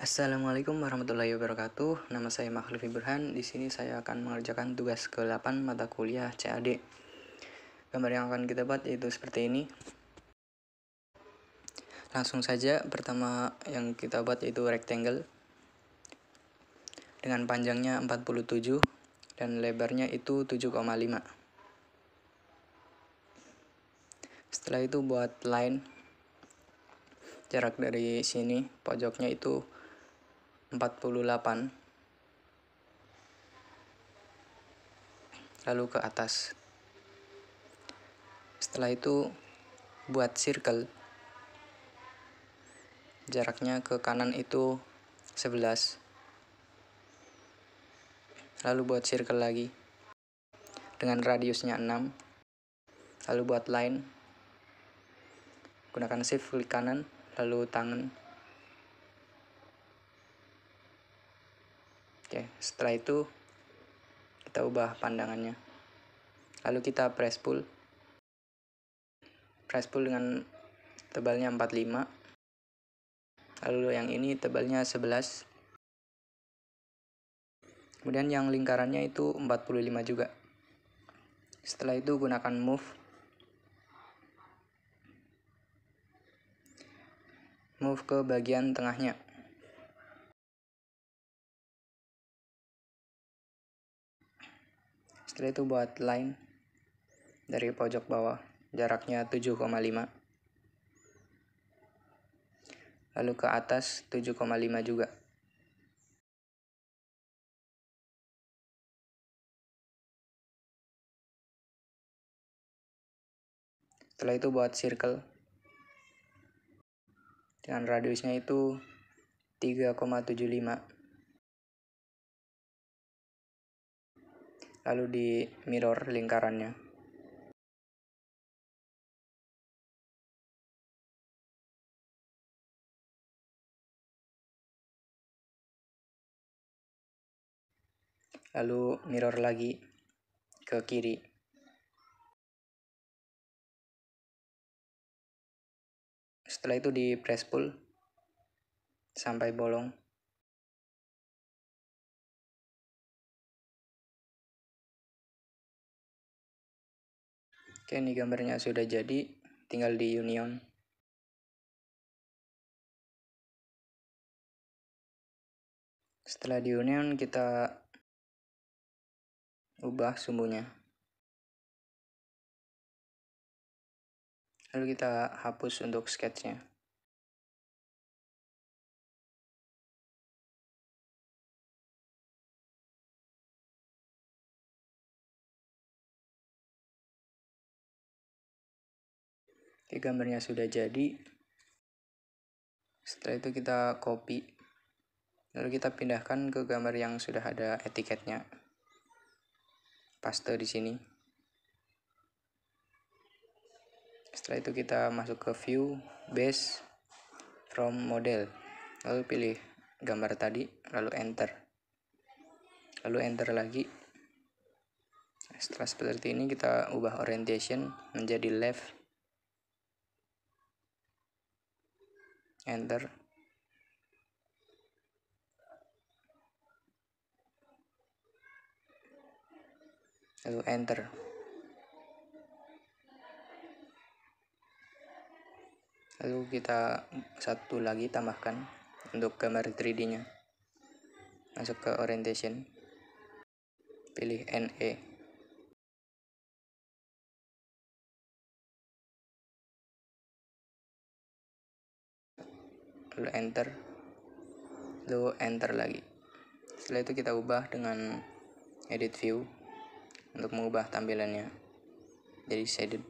Assalamualaikum warahmatullahi wabarakatuh. Nama saya Makhlif Burhan. Di sini saya akan mengerjakan tugas ke-8 mata kuliah CAD. Gambar yang akan kita buat yaitu seperti ini. Langsung saja, pertama yang kita buat yaitu rectangle dengan panjangnya 47 dan lebarnya itu 7,5. Setelah itu buat line jarak dari sini pojoknya itu 48 lalu ke atas. Setelah itu buat circle. Jaraknya ke kanan itu 11 lalu buat circle lagi. Dengan radiusnya 6 lalu buat line. Gunakan shift klik kanan lalu tangan Oke, setelah itu kita ubah pandangannya. Lalu kita press pull. Press pull dengan tebalnya 45. Lalu yang ini tebalnya 11. Kemudian yang lingkarannya itu 45 juga. Setelah itu gunakan move. Move ke bagian tengahnya. Setelah itu buat line dari pojok bawah jaraknya 7,5 lalu ke atas 7,5 juga. Setelah itu buat circle. Dengan radiusnya itu 3,75 lalu di mirror lingkarannya. Lalu mirror lagi ke kiri. Setelah itu di press pull sampai bolong. Oke, ini gambarnya sudah jadi, tinggal di union. Setelah di union, kita ubah sumbunya. Lalu kita hapus untuk sketchnya. Oke, gambarnya sudah jadi. Setelah itu kita copy. Lalu kita pindahkan ke gambar yang sudah ada etiketnya. Paste di sini. Setelah itu kita masuk ke view, base, from model. Lalu pilih gambar tadi, lalu enter. Lalu enter lagi. Setelah seperti ini kita ubah orientation menjadi left enter. Lalu enter. Lalu kita satu lagi tambahkan untuk gambar 3D nya masuk ke orientation. Pilih NE lalu enter. Lalu enter lagi. Setelah itu kita ubah dengan edit view untuk mengubah tampilannya. Jadi shaded.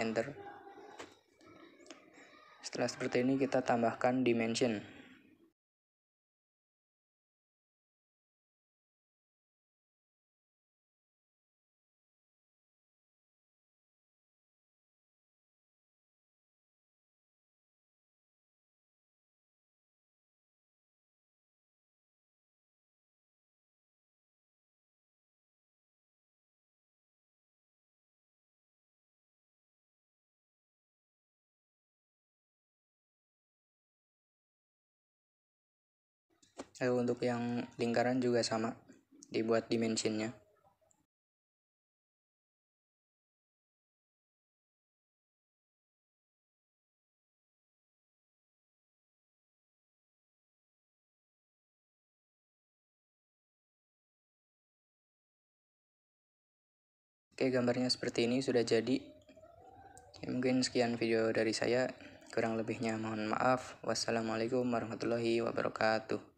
Enter. Setelah seperti ini kita tambahkan dimension lalu untuk yang lingkaran juga sama dibuat dimensinya Oke, gambarnya seperti ini sudah jadi. Ya, mungkin sekian video dari saya. Kurang lebihnya mohon maaf. Wassalamualaikum warahmatullahi wabarakatuh.